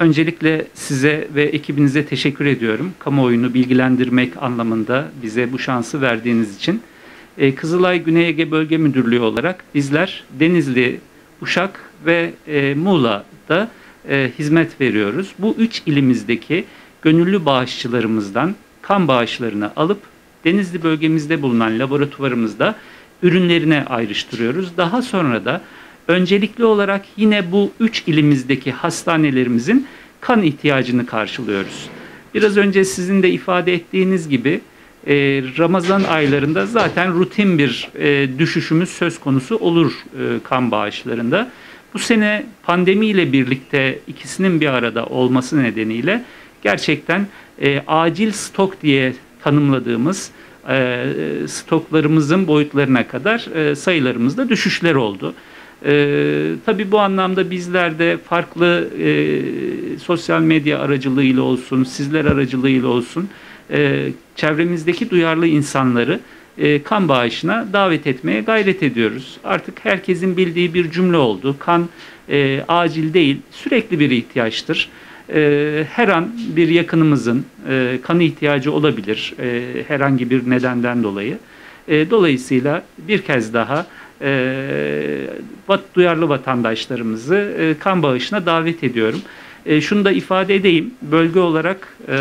Öncelikle size ve ekibinize teşekkür ediyorum. Kamuoyunu bilgilendirmek anlamında bize bu şansı verdiğiniz için. Ee, Kızılay Güney Ege Bölge Müdürlüğü olarak bizler Denizli, Uşak ve e, Muğla'da e, hizmet veriyoruz. Bu üç ilimizdeki gönüllü bağışçılarımızdan kan bağışlarını alıp Denizli bölgemizde bulunan laboratuvarımızda ürünlerine ayrıştırıyoruz. Daha sonra da öncelikli olarak yine bu üç ilimizdeki hastanelerimizin kan ihtiyacını karşılıyoruz. Biraz önce sizin de ifade ettiğiniz gibi e, Ramazan aylarında zaten rutin bir e, düşüşümüz söz konusu olur e, kan bağışlarında. Bu sene pandemiyle birlikte ikisinin bir arada olması nedeniyle gerçekten acil stok diye tanımladığımız stoklarımızın boyutlarına kadar sayılarımızda düşüşler oldu. E, tabii bu anlamda bizler de farklı e, sosyal medya aracılığıyla olsun, sizler aracılığıyla olsun e, çevremizdeki duyarlı insanları e, kan bağışına davet etmeye gayret ediyoruz. Artık herkesin bildiği bir cümle oldu. Kan e, acil değil, sürekli bir ihtiyaçtır. E, her an bir yakınımızın e, kanı ihtiyacı olabilir e, herhangi bir nedenden dolayı. E, dolayısıyla bir kez daha e, duyarlı vatandaşlarımızı e, kan bağışına davet ediyorum. E, şunu da ifade edeyim, bölge olarak e,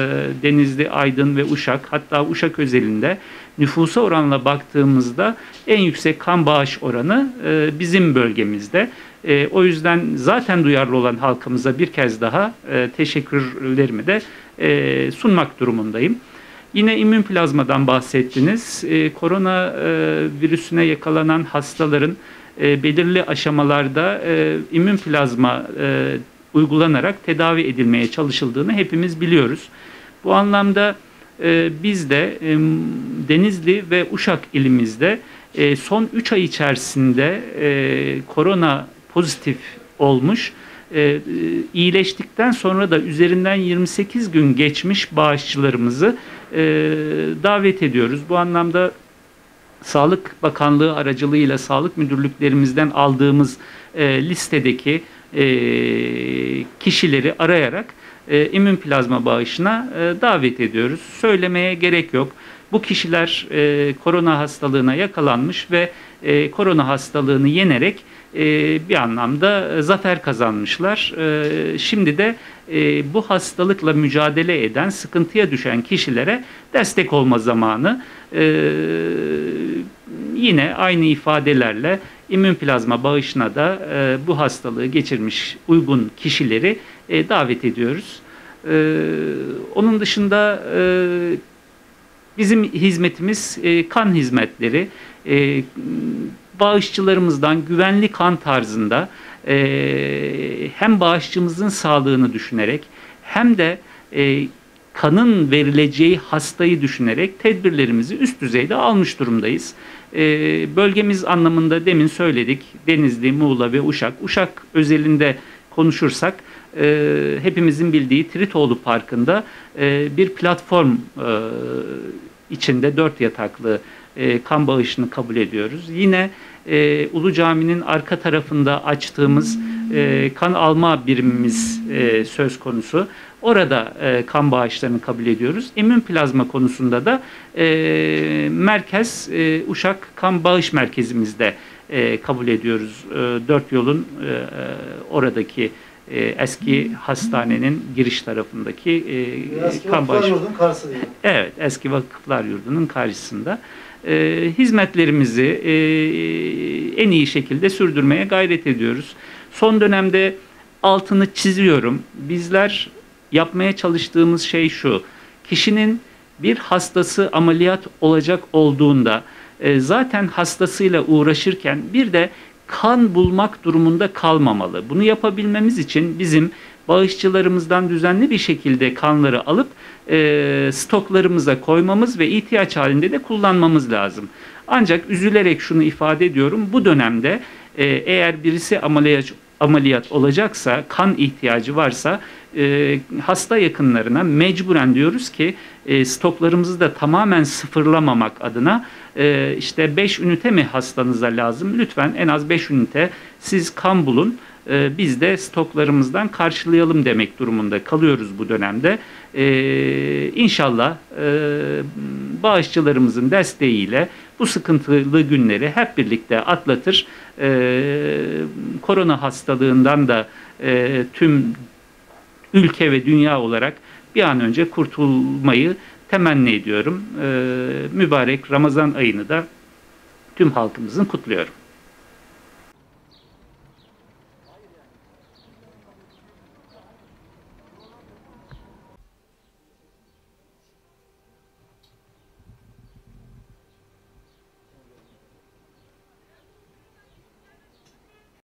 Denizli, Aydın ve Uşak hatta Uşak özelinde nüfusa oranla baktığımızda en yüksek kan bağış oranı bizim bölgemizde. O yüzden zaten duyarlı olan halkımıza bir kez daha teşekkürlerimi de sunmak durumundayım. Yine immün plazmadan bahsettiniz. Korona virüsüne yakalanan hastaların e, belirli aşamalarda e, immün plazma e, uygulanarak tedavi edilmeye çalışıldığını hepimiz biliyoruz. Bu anlamda e, biz de e, Denizli ve Uşak ilimizde e, son 3 ay içerisinde e, korona pozitif olmuş e, iyileştikten sonra da üzerinden 28 gün geçmiş bağışçılarımızı e, davet ediyoruz. Bu anlamda Sağlık Bakanlığı aracılığıyla sağlık müdürlüklerimizden aldığımız e, listedeki e, kişileri arayarak e, immün plazma bağışına e, davet ediyoruz. Söylemeye gerek yok. Bu kişiler e, korona hastalığına yakalanmış ve e, korona hastalığını yenerek e, bir anlamda zafer kazanmışlar. E, şimdi de e, bu hastalıkla mücadele eden, sıkıntıya düşen kişilere destek olma zamanı. E, yine aynı ifadelerle immün plazma bağışına da e, bu hastalığı geçirmiş uygun kişileri e, davet ediyoruz. E, onun dışında e, bizim hizmetimiz e, kan hizmetleri. E, bağışçılarımızdan güvenli kan tarzında e, hem bağışçımızın sağlığını düşünerek hem de e, kanın verileceği hastayı düşünerek tedbirlerimizi üst düzeyde almış durumdayız. E, bölgemiz anlamında demin söyledik Denizli, Muğla ve Uşak. Uşak özelinde konuşursak e, hepimizin bildiği Tritoğlu Parkı'nda e, bir platform e, içinde dört yataklı e, kan bağışını kabul ediyoruz. Yine e, Ulu Cami'nin arka tarafında açtığımız e, kan alma birimimiz e, söz konusu. Orada e, kan bağışlarını kabul ediyoruz. İmmün plazma konusunda da e, merkez e, Uşak Kan Bağış Merkezimizde e, kabul ediyoruz. E, dört yolun e, e oradaki e, eski hastanenin giriş tarafındaki e, kan bağış. Evet, eski vakıflar yurdunun karşısında e, hizmetlerimizi e, en iyi şekilde sürdürmeye gayret ediyoruz. Son dönemde altını çiziyorum. Bizler yapmaya çalıştığımız şey şu. Kişinin bir hastası ameliyat olacak olduğunda e, zaten hastasıyla uğraşırken bir de kan bulmak durumunda kalmamalı. Bunu yapabilmemiz için bizim bağışçılarımızdan düzenli bir şekilde kanları alıp e, stoklarımıza koymamız ve ihtiyaç halinde de kullanmamız lazım. Ancak üzülerek şunu ifade ediyorum. Bu dönemde e, eğer birisi ameliyat ameliyat olacaksa, kan ihtiyacı varsa e, hasta yakınlarına mecburen diyoruz ki e, stoklarımızı da tamamen sıfırlamamak adına e, işte 5 ünite mi hastanıza lazım? Lütfen en az 5 ünite siz kan bulun e, biz de stoklarımızdan karşılayalım demek durumunda kalıyoruz bu dönemde. E, inşallah e, bağışçılarımızın desteğiyle bu sıkıntılı günleri hep birlikte atlatır. E, korona hastalığından da e, tüm ülke ve dünya olarak bir an önce kurtulmayı temenni ediyorum. E, mübarek Ramazan ayını da tüm halkımızın kutluyorum.